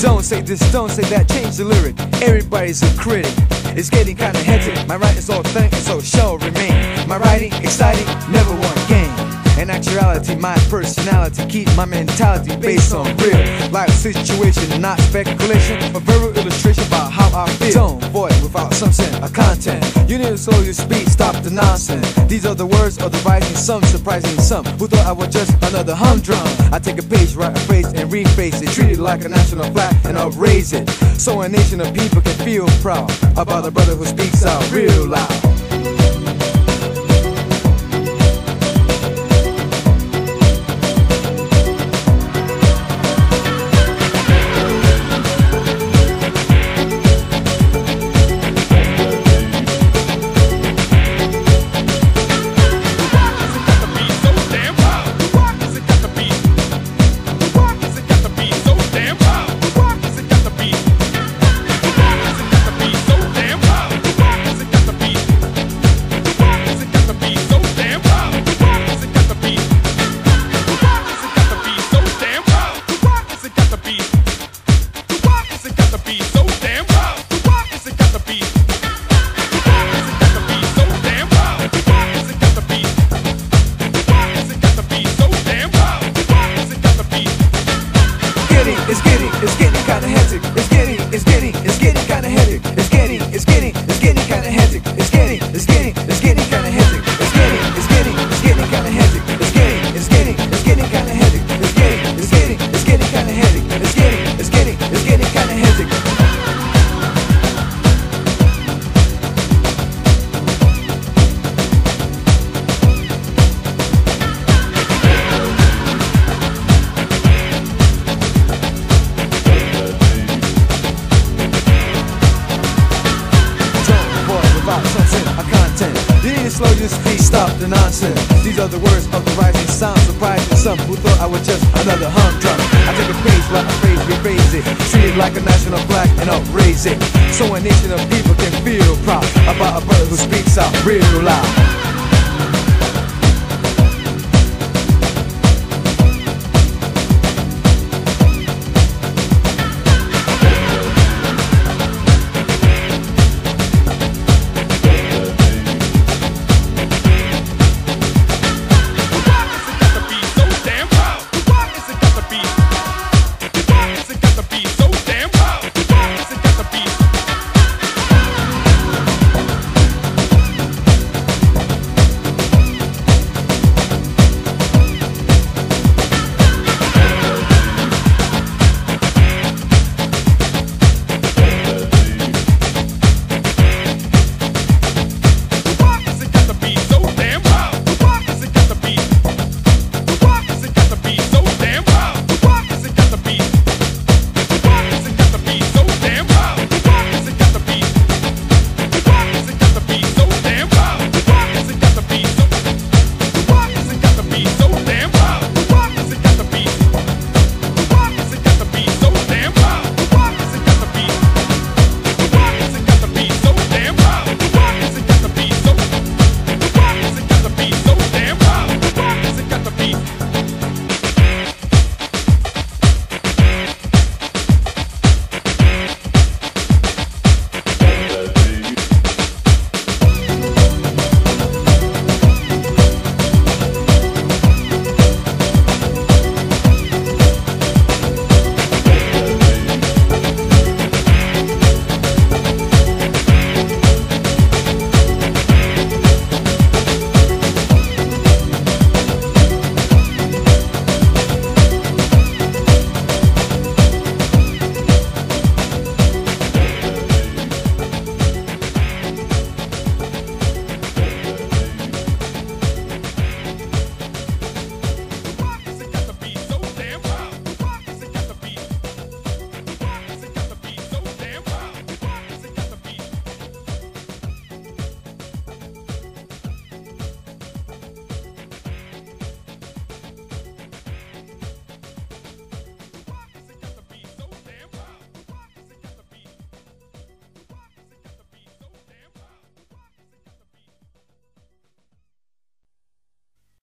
Don't say this, don't say that, change the lyric. Everybody's a critic. It's getting kinda hectic. My writing's authentic, so shall remain. My writing exciting, never one game. In actuality, my personality keep my mentality based on real life situation, not speculation. A verbal illustration about how I feel. Tone, voice without some sense of content. You need to slow your speed, stop the nonsense. These are the words of the rising, some surprising some who thought I was just another humdrum. I take a page, write a phrase, and rephrase it. Treat it like a national flag, and I'll raise it. So a nation of people can feel proud about a brother who speaks out real loud. Slow your speed, stop the nonsense. These are the words of the rising sound, surprising some who thought I was just another humdrum. I take a page, write a phrase, rephrase it, treat it like a national flag and upraise it. So a nation of people can feel proud about a brother who speaks out real loud.